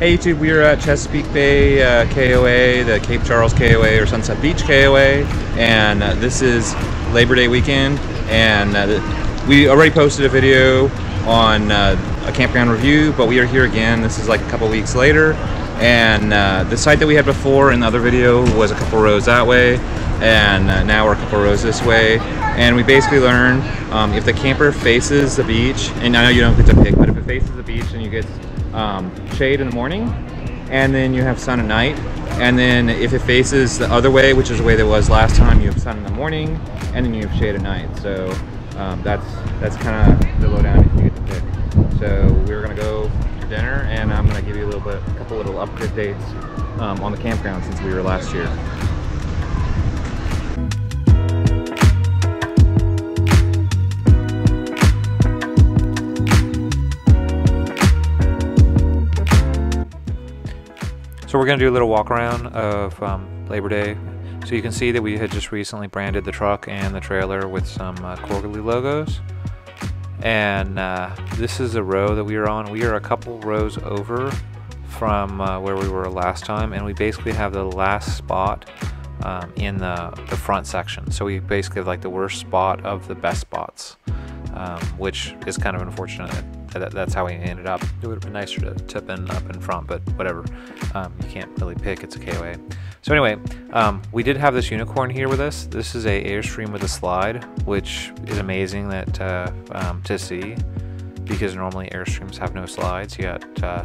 Hey YouTube, we are at Chesapeake Bay uh, KOA, the Cape Charles KOA or Sunset Beach KOA, and uh, this is Labor Day weekend. And uh, we already posted a video on uh, a campground review, but we are here again. This is like a couple weeks later, and uh, the site that we had before in the other video was a couple rows that way, and uh, now we're a couple rows this way. And we basically learned um, if the camper faces the beach, and I know you don't get to pick, but if it faces the beach and you get um, shade in the morning, and then you have sun at night. And then if it faces the other way, which is the way that was last time, you have sun in the morning, and then you have shade at night. So um, that's that's kind of the lowdown if you get to pick. So we're gonna go to dinner, and I'm gonna give you a little bit, a couple little updates um, on the campground since we were last year. So we're going to do a little walk around of um, Labor Day. So you can see that we had just recently branded the truck and the trailer with some uh, logos. And uh, this is a row that we are on. We are a couple rows over from uh, where we were last time and we basically have the last spot um, in the, the front section. So we basically have like the worst spot of the best spots, um, which is kind of unfortunate that, that's how we ended up. It would have been nicer to tip in up in front, but whatever. Um, you can't really pick, it's a KOA. So anyway, um, we did have this unicorn here with us. This is a Airstream with a slide, which is amazing that uh, um, to see because normally Airstreams have no slides. You got uh,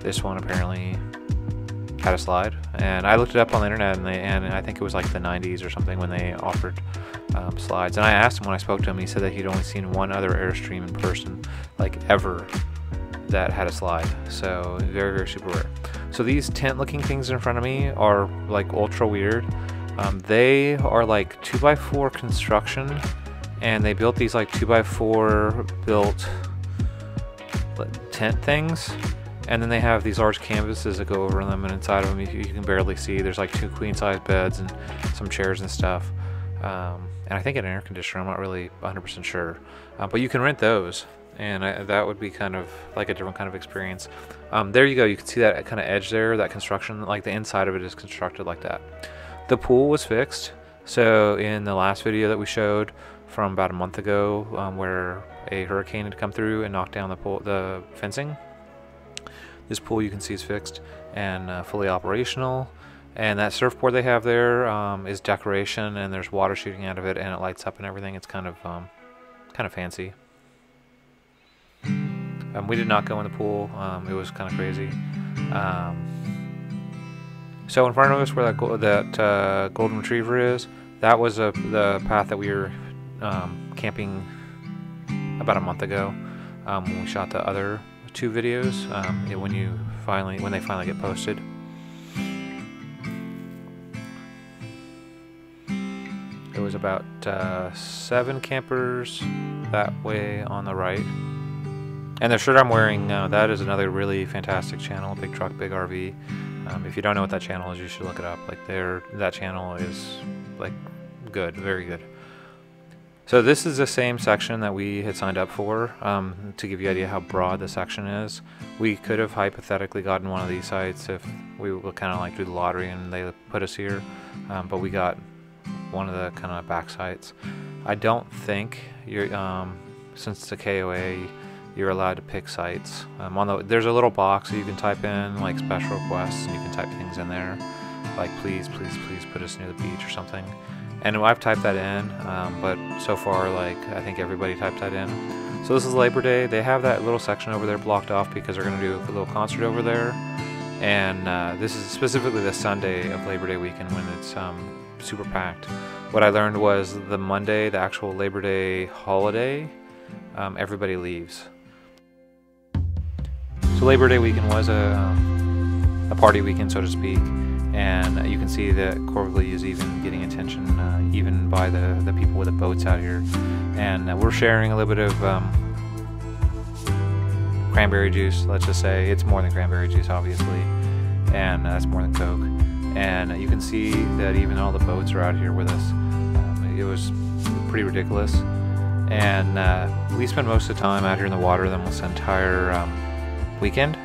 this one apparently had a slide, and I looked it up on the internet, and, they, and I think it was like the 90s or something when they offered um, slides. And I asked him when I spoke to him, he said that he'd only seen one other Airstream in person, like ever, that had a slide. So very, very super rare. So these tent looking things in front of me are like ultra weird. Um, they are like 2x4 construction and they built these like 2x4 built tent things and then they have these large canvases that go over them and inside of them you, you can barely see there's like two queen size beds and some chairs and stuff um, and I think an air conditioner. I'm not really 100% sure, uh, but you can rent those, and I, that would be kind of like a different kind of experience. Um, there you go. You can see that kind of edge there, that construction. Like the inside of it is constructed like that. The pool was fixed. So in the last video that we showed from about a month ago, um, where a hurricane had come through and knocked down the pool, the fencing. This pool you can see is fixed and uh, fully operational. And that surfboard they have there um, is decoration, and there's water shooting out of it, and it lights up and everything. It's kind of um, kind of fancy. Um, we did not go in the pool. Um, it was kind of crazy. Um, so in front of us, where that that uh, golden retriever is, that was a, the path that we were um, camping about a month ago when we shot the other two videos. when you finally when they finally get posted. It was about uh, seven campers that way on the right. And the shirt I'm wearing, uh, that is another really fantastic channel, Big Truck, Big RV. Um, if you don't know what that channel is, you should look it up. Like their that channel is like good, very good. So this is the same section that we had signed up for. Um, to give you an idea how broad the section is, we could have hypothetically gotten one of these sites if we would kind of like do the lottery and they put us here. Um, but we got one of the kind of back sites. I don't think you're um, since it's a KOA you're allowed to pick sites. Um, on the there's a little box that you can type in like special requests and you can type things in there like please please please put us near the beach or something. And I've typed that in, um, but so far like I think everybody typed that in. So this is Labor Day. They have that little section over there blocked off because they're going to do a little concert over there. And uh, this is specifically the Sunday of Labor Day weekend when it's um, super packed. What I learned was the Monday, the actual Labor Day holiday, um, everybody leaves. So Labor Day weekend was a, um, a party weekend, so to speak, and you can see that Corvally is even getting attention, uh, even by the, the people with the boats out here. And uh, we're sharing a little bit of um, cranberry juice, let's just say. It's more than cranberry juice, obviously, and uh, that's more than Coke and you can see that even all the boats are out here with us. Um, it was pretty ridiculous, and uh, we spent most of the time out here in the water almost the entire um, weekend.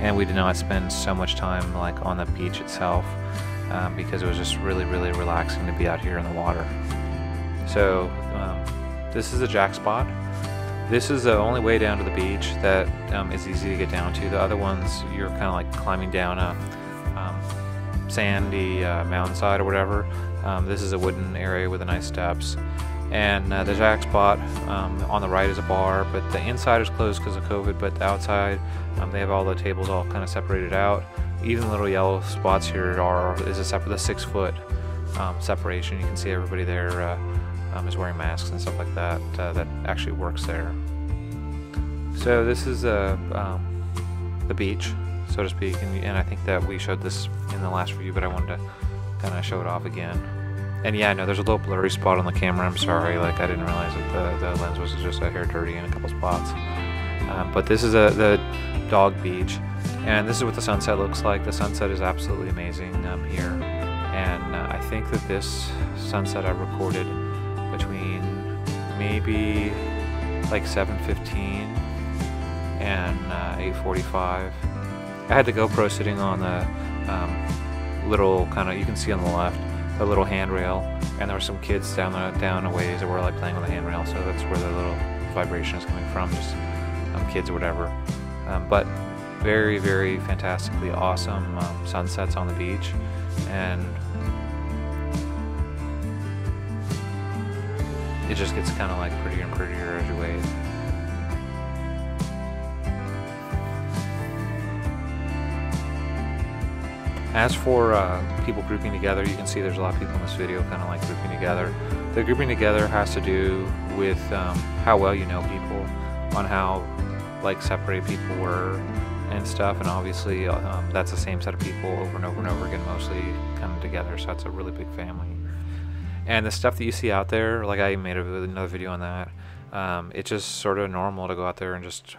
And we did not spend so much time like on the beach itself um, because it was just really, really relaxing to be out here in the water. So um, this is a Jackspot. This is the only way down to the beach that um, is easy to get down to. The other ones, you're kind of like climbing down a um, sandy uh, mountainside or whatever. Um, this is a wooden area with nice steps. And uh, the Jackspot um, on the right is a bar, but the inside is closed because of COVID, but the outside, um, they have all the tables all kind of separated out. Even little yellow spots here are is a separate, the six foot um, separation. You can see everybody there. Uh, um, is wearing masks and stuff like that uh, that actually works there. So this is uh, um, the beach, so to speak, and, and, I think that we showed this in the last review, but I wanted to kind of show it off again. And yeah, no, there's a little blurry spot on the camera. I'm sorry, like I didn't realize that the, the lens was just a hair dirty in a couple spots. Um, but this is a, the dog beach, and this is what the sunset looks like. The sunset is absolutely amazing um, here, and uh, I think that this sunset I recorded between maybe like 7.15 and uh, 8.45. I had the GoPro sitting on the um, little kind of, you can see on the left, the little handrail, and there were some kids down the, down a ways that were like playing on the handrail, so that's where the little vibration is coming from, just um, kids or whatever. Um, but very, very fantastically awesome um, sunsets on the beach, and it just gets kind of like prettier and prettier as you wait. As for uh, people grouping together, you can see there's a lot of people in this video kind of like grouping together. The grouping together has to do with um, how well you know people, on how like separated people were and stuff, and obviously um, that's the same set of people over and over and over again, mostly kind of together, so it's a really big family. And the stuff that you see out there, like I made another video on that, um, it's just sort of normal to go out there and just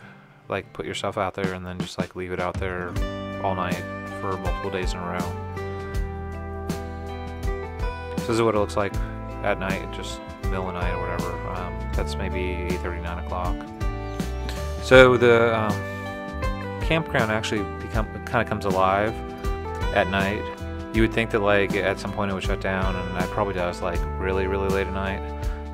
like put yourself out there and then just like leave it out there all night for multiple days in a row. So this is what it looks like at night, just middle of night or whatever. Um, that's maybe 8:30, 9 o'clock. So the um, campground actually become kind of comes alive at night you would think that like at some point it would shut down, and it probably does like really really late at night.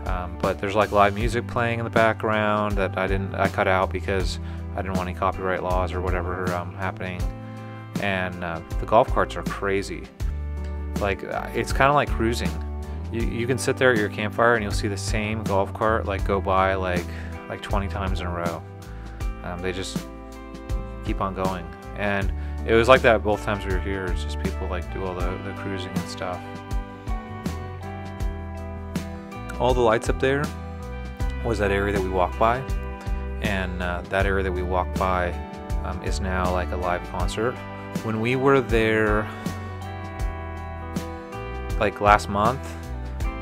Um, but there's like live music playing in the background that I didn't I cut out because I didn't want any copyright laws or whatever um, happening. And uh, the golf carts are crazy. Like uh, it's kind of like cruising. You, you can sit there at your campfire and you'll see the same golf cart like go by like like 20 times in a row. Um, they just keep on going and it was like that both times we were here. It's just people like do all the, the cruising and stuff. All the lights up there was that area that we walked by, and uh, that area that we walked by um, is now like a live concert. When we were there, like last month,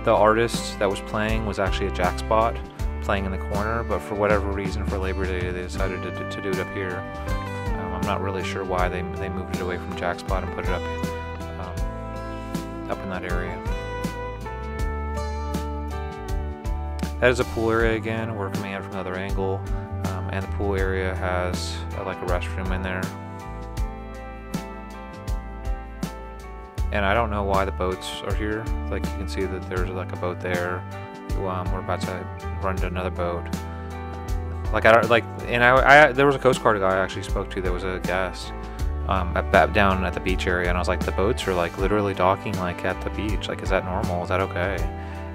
the artist that was playing was actually a Jackspot playing in the corner, but for whatever reason, for Labor Day, they decided to, to do it up here. I'm not really sure why they, they moved it away from Jackspot and put it up um, up in that area. That is a pool area again. We're coming it from another angle, um, and the pool area has uh, like a restroom in there. And I don't know why the boats are here. Like you can see that there's like a boat there. Um, we're about to run to another boat. Like I don't like, and I, I there was a Coast Guard guy I actually spoke to that was a guest um, at, down at the beach area, and I was like, the boats are like literally docking like at the beach. Like, is that normal? Is that okay?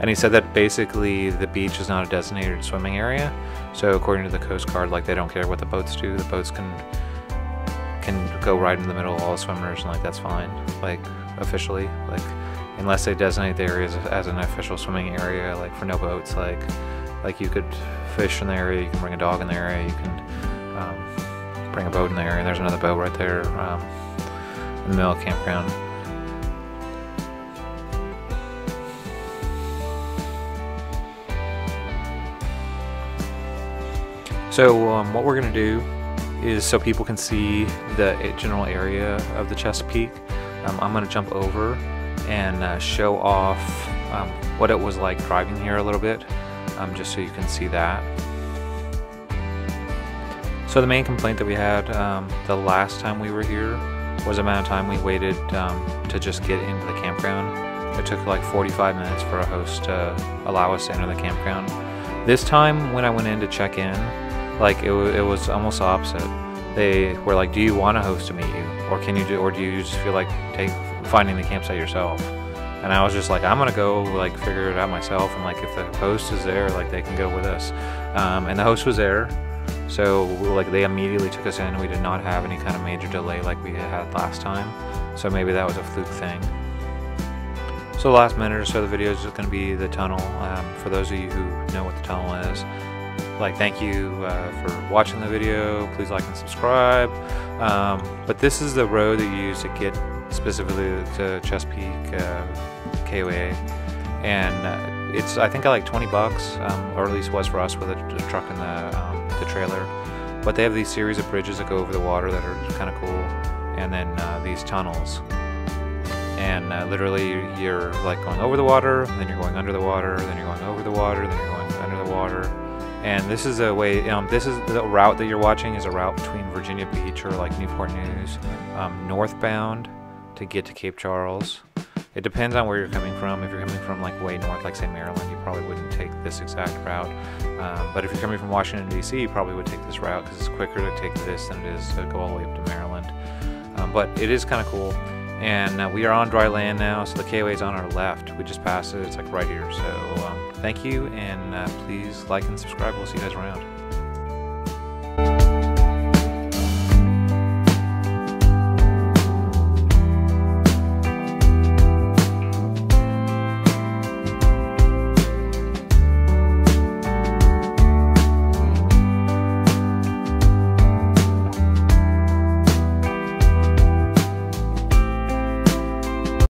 And he said that basically the beach is not a designated swimming area. So according to the Coast Guard, like they don't care what the boats do. The boats can can go right in the middle of all the swimmers, and like that's fine. Like officially, like unless they designate the areas as an official swimming area, like for no boats, like like you could fish in the area, you can bring a dog in the area, you can um, bring a boat in the area. There's another boat right there um, in the middle of the campground. So um, what we're going to do is so people can see the general area of the Chesapeake, um, I'm going to jump over and uh, show off um, what it was like driving here a little bit um, just so you can see that. So the main complaint that we had um, the last time we were here was the amount of time we waited um, to just get into the campground. It took like 45 minutes for a host to allow us to enter the campground. This time when I went in to check in, like it, it was almost opposite. They were like, "Do you want a host to meet you, or can you do, or do you just feel like take finding the campsite yourself?" And I was just like, "I'm gonna go like figure it out myself." And like if the host is there, like they can go with us. Um, and the host was there so like they immediately took us in. We did not have any kind of major delay like we had last time. So maybe that was a fluke thing. So last minute or so the video is just going to be the tunnel. Um, for those of you who know what the tunnel is, like thank you uh, for watching the video. Please like and subscribe. Um, but this is the road that you use to get specifically to Chesapeake uh, KOA, and uh, it's I think I like 20 bucks, um, or at least was for us with a truck and the um, the trailer. But they have these series of bridges that go over the water that are kind of cool, and then uh, these tunnels. And uh, literally, you're like going over the water, then you're going under the water, then you're going over the water, then you're going under the water. And this is a way. Um, this is the route that you're watching is a route between Virginia Beach or like Newport News, um, northbound to get to Cape Charles. It depends on where you're coming from. If you're coming from like way north, like say Maryland, you probably wouldn't take this exact route. Um, but if you're coming from Washington D.C., you probably would take this route because it's quicker to take this than it is to go all the way up to Maryland. Um, but it is kind of cool. And uh, we are on dry land now, so the KOA is on our left. We just passed it. It's like right here. So um, thank you, and uh, please like and subscribe. We'll see you guys around.